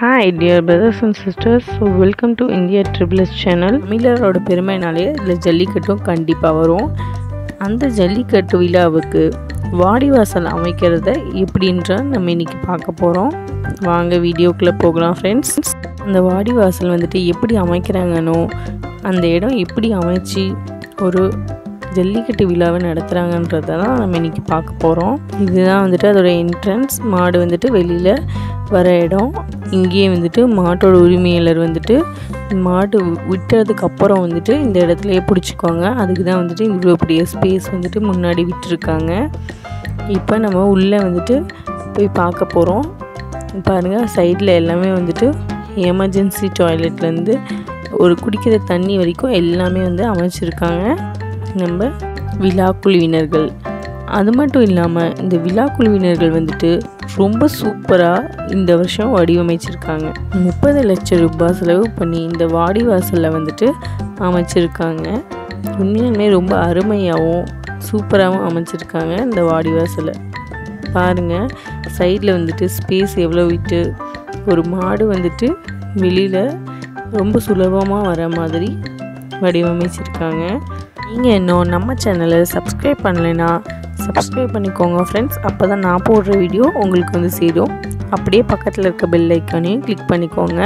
Hi dear brothers and sisters so welcome to India triple S channel தமிழரோட பெருமைனாலே இதில் ஜல்லிக்கட்டும் கண்டிப்பாக வரும். அந்த ஜல்லிக்கட்டு விழாவுக்கு வாடிவாசல் அமைக்கிறத எப்படின்ற நம்ம இன்றைக்கி பார்க்க போகிறோம் வாங்க வீடியோக்குள்ளே போகலாம் ஃப்ரெண்ட்ஸ் அந்த வாடிவாசல் வந்துட்டு எப்படி அமைக்கிறாங்கன்னோ அந்த இடம் எப்படி அமைச்சு ஒரு ஜல்லிக்கட்டு விழாவை நடத்துகிறாங்கன்றத தான் நம்ம இன்றைக்கி பார்க்க போகிறோம் இதுதான் வந்துட்டு அதோட என்ட்ரன்ஸ் மாடு வந்துட்டு வெளியில் வர இடம். இங்கேயே வந்துட்டு மாட்டோட உரிமையாளர் வந்துட்டு மாடு விட்டுறதுக்கு அப்புறம் வந்துட்டு இந்த இடத்துலையே பிடிச்சிக்குவாங்க. அதுக்கு தான் வந்துட்டு இவ்வளோ பெரிய ஸ்பேஸ் வந்துட்டு முன்னாடி விட்டுருக்காங்க. இப்போ நம்ம உள்ளே வந்துட்டு போய் பார்க்க போகிறோம் பாருங்கள் சைடில் எல்லாமே வந்துட்டு எமர்ஜென்சி டாய்லெட்லேருந்து ஒரு குடிக்கிற தண்ணி வரைக்கும் எல்லாமே வந்து அமைச்சிருக்காங்க. நம்ம விழா குழுவினர்கள். அது மட்டும் இல்லாமல் இந்த விழா குழுவினர்கள் வந்துட்டு ரொம்ப சூப்பராக இந்த வருஷம் வடிவமைச்சிருக்காங்க. முப்பது லட்சம் ரூபாய் செலவு பண்ணி இந்த வாடி வாசலில் வந்துட்டு அமைச்சிருக்காங்க. உண்மையாலுமே ரொம்ப அருமையாகவும் சூப்பராகவும் அமைச்சிருக்காங்க இந்த வாடி வாசலை பாருங்கள் சைடில் வந்துட்டு ஸ்பேஸ் எவ்வளோ விட்டு ஒரு மாடு வந்துட்டு வெளியில் ரொம்ப சுலபமாக வர மாதிரி வடிவமைச்சிருக்காங்க. நீங்கள் இன்னும் நம்ம சேனலை சப்ஸ்கிரைப் பண்ணலைன்னா சப்ஸ்கிரைப் பண்ணிக்கோங்க ஃப்ரெண்ட்ஸ் அப்போ தான் நான் போடுற வீடியோ உங்களுக்கு வந்து சேரும். அப்படியே பக்கத்தில் இருக்க பெல் ஐக்கானையும் கிளிக் பண்ணிக்கோங்க.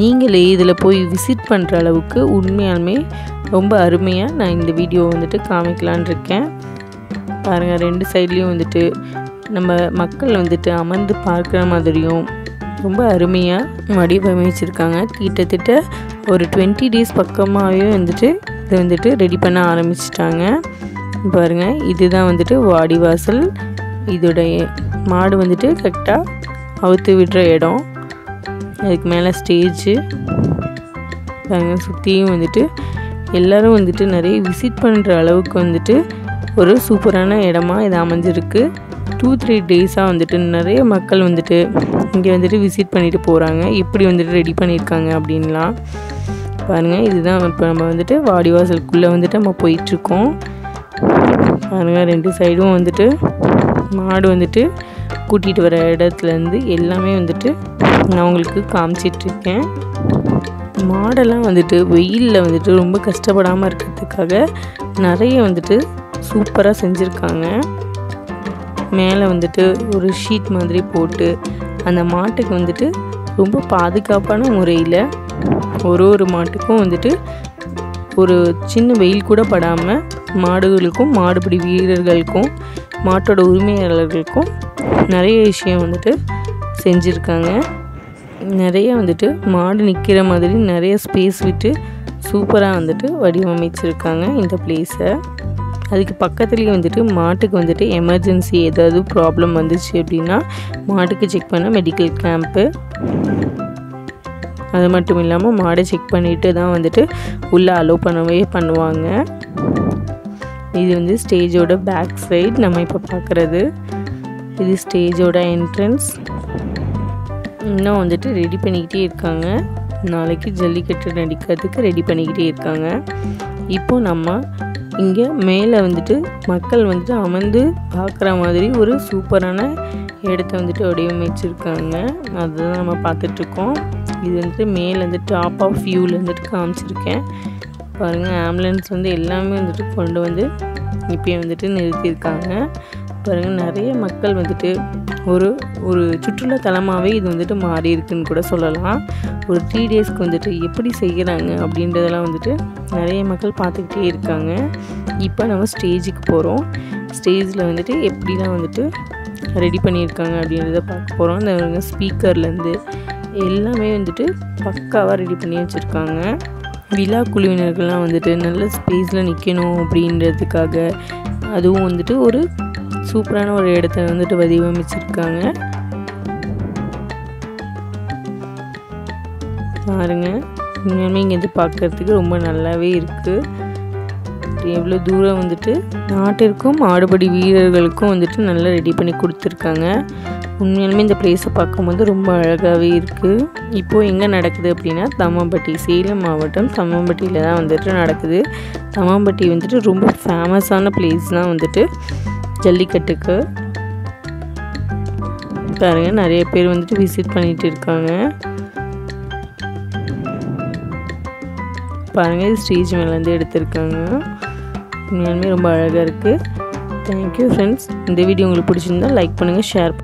நீங்களே இதில் போய் விசிட் பண்ணுற அளவுக்கு உண்மையாலுமே ரொம்ப அருமையாக நான் இந்த வீடியோ வந்துட்டு காமிக்கலான் இருக்கேன். பாருங்கள் ரெண்டு சைட்லேயும் வந்துட்டு நம்ம மக்கள் வந்துட்டு அமர்ந்து பார்க்குற மாதிரியும் ரொம்ப அருமையாக வடிவமைச்சிருக்காங்க. கிட்டத்தட்ட ஒரு டுவெண்ட்டி டேஸ் பக்கமாகவே வந்துட்டு இதை வந்துட்டு ரெடி பண்ண ஆரம்பிச்சிட்டாங்க. பாருங்கள் இதுதான் வந்துட்டு வாடிவாசல். இதோடைய மாடு வந்துட்டு கரெக்டாக அவுத்து விடுற இடம். அதுக்கு மேலே ஸ்டேஜு. பாருங்கள் சுற்றியும் வந்துட்டு எல்லோரும் வந்துட்டு நிறைய விசிட் பண்ணுற அளவுக்கு வந்துட்டு ஒரு சூப்பரான இடமா இது அமைஞ்சிருக்கு. டூ த்ரீ டேஸாக வந்துட்டு நிறைய மக்கள் வந்துட்டு இங்கே வந்துட்டு விசிட் பண்ணிட்டு போகிறாங்க எப்படி வந்துட்டு ரெடி பண்ணியிருக்காங்க அப்படின்லாம். பாருங்கள் இதுதான் இப்போ நம்ம வந்துட்டு வாடிவாசலுக்குள்ளே வந்துட்டு நம்ம போயிட்டுருக்கோம் பாருங்கள் ரெண்டு சைடும் வந்துட்டு மாடு வந்துட்டு கூட்டிகிட்டு வர இடத்துலேருந்து எல்லாமே வந்துட்டு நான் உங்களுக்கு காமிச்சிட்ருக்கேன். மாடெல்லாம் வந்துட்டு வெயிலில் வந்துட்டு ரொம்ப கஷ்டப்படாமல் இருக்கிறதுக்காக நிறைய வந்துட்டு சூப்பராக செஞ்சுருக்காங்க. மேலே வந்துட்டு ஒரு ஷீட் மாதிரி போட்டு அந்த மாட்டுக்கு வந்துட்டு ரொம்ப பாதுகாப்பான முறையில் ஒரு ஒரு மாட்டுக்கும் வந்துட்டு ஒரு சின்ன வெயில் கூட படாமல் மாடுகளுக்கும் மாடுபிடி வீரர்களுக்கும் மாட்டோட உரிமையாளர்களுக்கும் நிறைய விஷயம் வந்துட்டு செஞ்சுருக்காங்க. நிறைய வந்துட்டு மாடு நிற்கிற மாதிரி நிறைய ஸ்பேஸ் விட்டு சூப்பராக வந்துட்டு வடிவமைச்சிருக்காங்க இந்த பிளேஸை அதுக்கு பக்கத்துலேயே வந்துட்டு மாட்டுக்கு வந்துட்டு எமர்ஜென்சி ஏதாவது ப்ராப்ளம் வந்துச்சு அப்படின்னா மாட்டுக்கு செக் பண்ண மெடிக்கல் கேம்ப்பு அது மட்டும் இல்லாமல் மாடை செக் பண்ணிவிட்டு தான் வந்துட்டு உள்ளே அலோவ் பண்ணவே பண்ணுவாங்க. இது வந்து ஸ்டேஜோட பேக் சைடு நம்ம இப்போ பார்க்குறது இது ஸ்டேஜோட என்ட்ரன்ஸ் இன்னும் வந்துட்டு ரெடி பண்ணிக்கிட்டே இருக்காங்க. நாளைக்கு ஜல்லிக்கட்டு நடிக்கிறதுக்கு ரெடி பண்ணிக்கிட்டே இருக்காங்க. இப்போ நம்ம இங்கே மேலே வந்துட்டு மக்கள் வந்துட்டு அமர்ந்து பார்க்குற மாதிரி ஒரு சூப்பரான இடத்த வந்துட்டு வடிவமைச்சிருக்காங்க. அதுதான் நம்ம பார்த்துட்ருக்கோம் இது வந்துட்டு மேலே வந்து டாப் ஆஃப் வியூவில் வந்துட்டு காமிச்சிருக்கேன். பாருங்கள் ஆம்புலன்ஸ் வந்து எல்லாமே வந்துட்டு கொண்டு வந்து இப்போயே வந்துட்டு நிறுத்தியிருக்காங்க. பாருங்கள் நிறைய மக்கள் வந்துட்டு ஒரு ஒரு சுற்றுலா தலமாகவே இது வந்துட்டு மாறி இருக்குன்னு கூட சொல்லலாம். ஒரு த்ரீ டேஸ்க்கு வந்துட்டு எப்படி செய்கிறாங்க அப்படின்றதெல்லாம் வந்துட்டு நிறைய மக்கள் பார்த்துக்கிட்டே இருக்காங்க. இப்போ நம்ம ஸ்டேஜுக்கு போகிறோம் ஸ்டேஜில் வந்துட்டு எப்படிலாம் வந்துட்டு ரெடி பண்ணியிருக்காங்க அப்படின்றத பார்க்க போகிறோம் அந்த ஸ்பீக்கர்லேருந்து எல்லாமே வந்துட்டு பக்காவாக ரெடி பண்ணி வச்சுருக்காங்க. விழா குழுவினர்கள்லாம் வந்துட்டு நல்ல ஸ்பேஸில் நிற்கணும் அப்படின்றதுக்காக அதுவும் வந்துட்டு ஒரு சூப்பரான ஒரு இடத்த வந்துட்டு வடிவமைச்சிருக்காங்க. பாருங்க. உண்மையுமே இங்கேருந்து பார்க்குறதுக்கு ரொம்ப நல்லாவே இருக்குது எவ்வளோ தூரம் வந்துட்டு நாட்டிற்கும் மாடுபடி வீரர்களுக்கும் வந்துட்டு நல்லா ரெடி பண்ணி கொடுத்துருக்காங்க. உண்மையாலுமே இந்த பிளேஸை பார்க்கும்போது ரொம்ப அழகாகவே இருக்குது இப்போது எங்கே நடக்குது அப்படின்னா தம்மம்பட்டி சேலம் மாவட்டம் தம்மம்பட்டியில் தான் வந்துட்டு நடக்குது. தம்மம்பட்டி வந்துட்டு ரொம்ப ஃபேமஸான பிளேஸ் தான் வந்துட்டு ஜல்லிக்கட்டுக்கு. பாருங்க நிறைய பேர் வந்துட்டு விசிட் பண்ணிகிட்டு இருக்காங்க. பாருங்கள் இது ஸ்டேஜ் மேலேருந்து எடுத்திருக்காங்க. உண்மையாலுமே ரொம்ப அழகாக இருக்குது தேங்க்யூ ஃப்ரெண்ட்ஸ் இந்த வீடியோ உங்களுக்கு பிடிச்சிருந்தா லைக் பண்ணுங்கள் ஷேர்